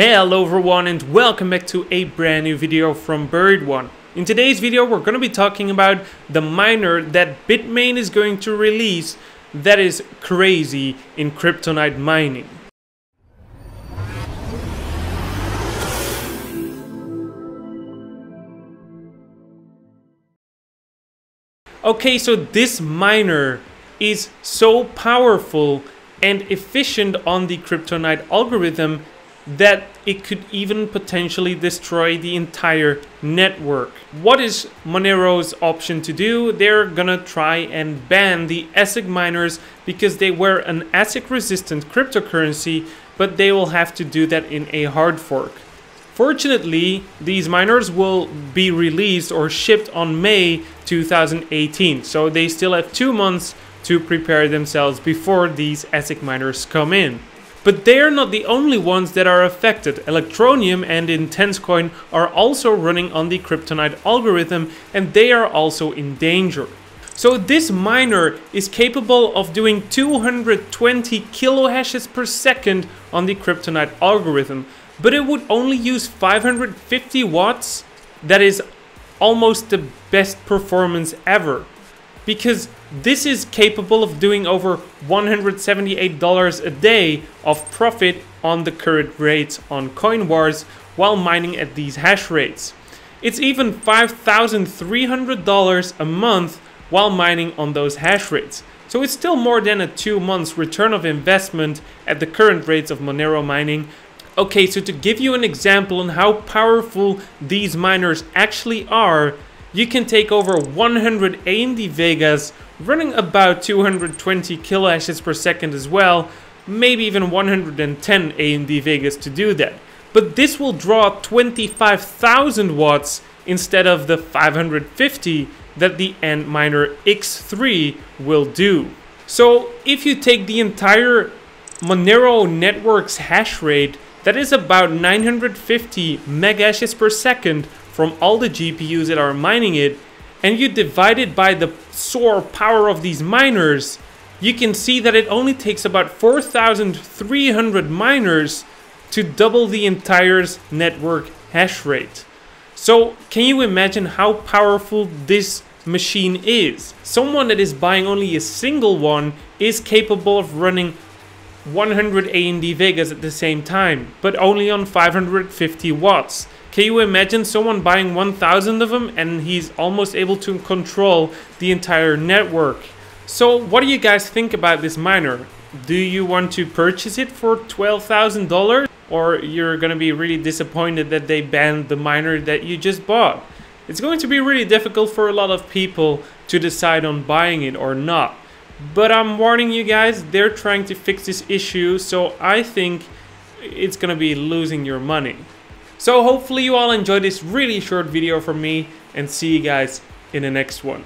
Hello everyone and welcome back to a brand new video from Buried One. In today's video we're going to be talking about the miner that Bitmain is going to release that is crazy in CryptoNight mining. Okay, so this miner is so powerful and efficient on the CryptoNight algorithm that it could even potentially destroy the entire network. What is Monero's option to do? They're gonna try and ban the ASIC miners because they were an ASIC resistant cryptocurrency, but they will have to do that in a hard fork. Fortunately, these miners will be released or shipped on May 2018, so they still have two months to prepare themselves before these ASIC miners come in. But they are not the only ones that are affected. Electroneum and Intensecoin are also running on the CryptoNight algorithm and they are also in danger. So this miner is capable of doing 220 kilohashes per second on the CryptoNight algorithm, but it would only use 550 watts. That is almost the best performance ever. Because this is capable of doing over $178 a day of profit on the current rates on CoinWarz while mining at these hash rates. It's even $5,300 a month while mining on those hash rates. So it's still more than a two months return of investment at the current rates of Monero mining, Okay, so to give you an example on how powerful these miners actually are, you can take over 100 AMD Vegas running about 220 kilohashes per second as well, maybe even 110 AMD Vegas to do that. But this will draw 25,000 watts instead of the 550 that the Antminer X3 will do. So if you take the entire Monero network's hash rate that is about 950 megahashes per second from all the GPUs that are mining it, and you divide it by the soar power of these miners, you can see that it only takes about 4,300 miners to double the entire network hash rate. So can you imagine how powerful this machine is? Someone that is buying only a single one is capable of running 100 AMD Vegas at the same time, but only on 550 watts. Can you imagine someone buying 1000 of them and he's almost able to control the entire network? So what do you guys think about this miner? Do you want to purchase it for $12,000 or you're going to be really disappointed that they banned the miner that you just bought? It's going to be really difficult for a lot of people to decide on buying it or not. But I'm warning you guys, they're trying to fix this issue, so I think it's gonna be losing your money. So hopefully you all enjoyed this really short video from me, and see you guys in the next one.